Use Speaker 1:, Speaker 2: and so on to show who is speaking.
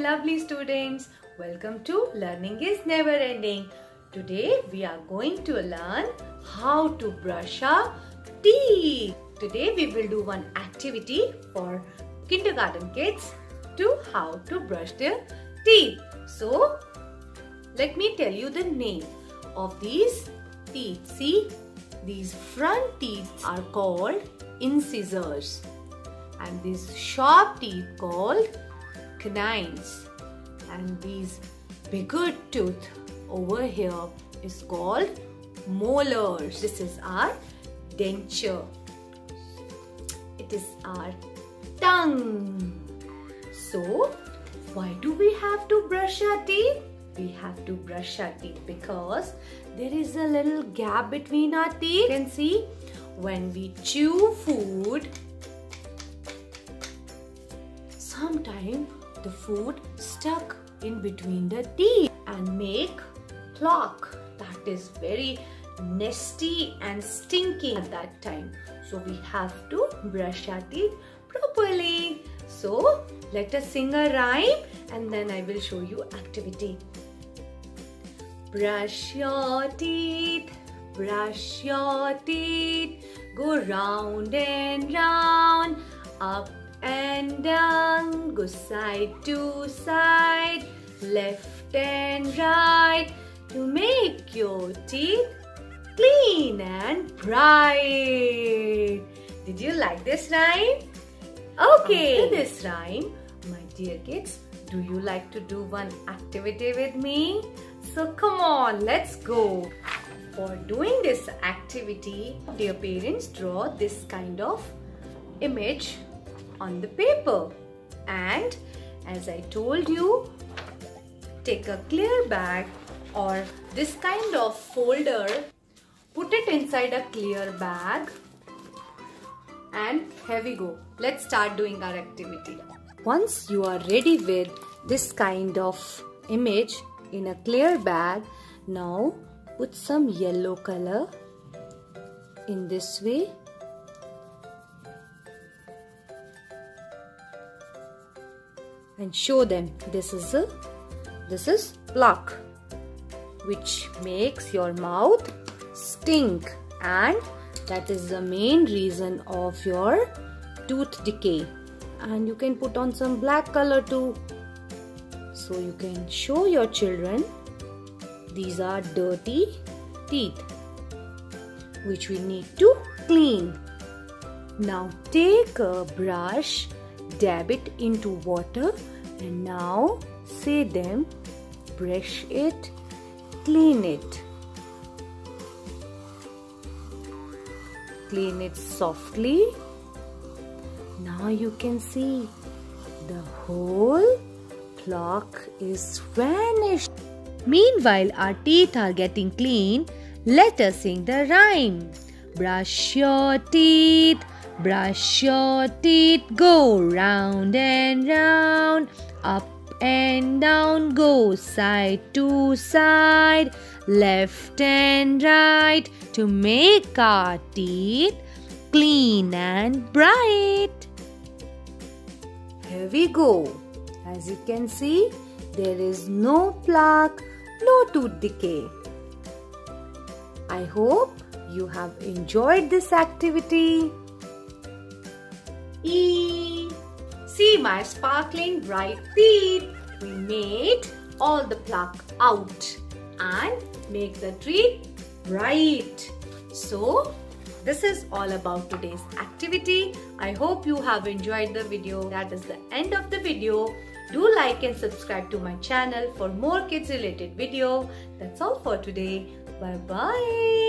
Speaker 1: lovely students. Welcome to Learning is Never Ending. Today we are going to learn how to brush our teeth. Today we will do one activity for kindergarten kids to how to brush their teeth. So let me tell you the name of these teeth. See these front teeth are called incisors and these sharp teeth called canines and these bigger tooth over here is called molars. This is our denture. It is our tongue. So, why do we have to brush our teeth? We have to brush our teeth because there is a little gap between our teeth. You can see when we chew food, sometimes the food stuck in between the teeth and make plaque that is very nasty and stinky at that time. So we have to brush our teeth properly. So let us sing a rhyme and then i will show you activity. Brush your teeth brush your teeth. Go round and round up and down, go side to side, left and right to make your teeth clean and bright. Did you like this rhyme? Okay, After this rhyme, my dear kids, do you like to do one activity with me? So come on, let's go. For doing this activity, dear parents, draw this kind of image on the paper. And as I told you, take a clear bag or this kind of folder, put it inside a clear bag and here we go. Let's start doing our activity. Once you are ready with this kind of image in a clear bag, now put some yellow color in this way and show them this is a this is plaque which makes your mouth stink. And that is the main reason of your tooth decay. And you can put on some black color too. So you can show your children these are dirty teeth which we need to clean. Now take a brush dab it into water and now say them brush it clean it. Clean it softly. Now you can see the whole plaque is vanished. Meanwhile our teeth are getting clean. Let us sing the rhyme brush your teeth Brush your teeth, go round and round, up and down, go side to side, left and right to make our teeth clean and bright. Here we go. As you can see, there is no plaque, no tooth decay. I hope you have enjoyed this activity. E. See my sparkling bright teeth. We made all the plaque out and make the tree bright. So, this is all about today's activity. I hope you have enjoyed the video. That is the end of the video. Do like and subscribe to my channel for more kids related video. That's all for today. Bye bye.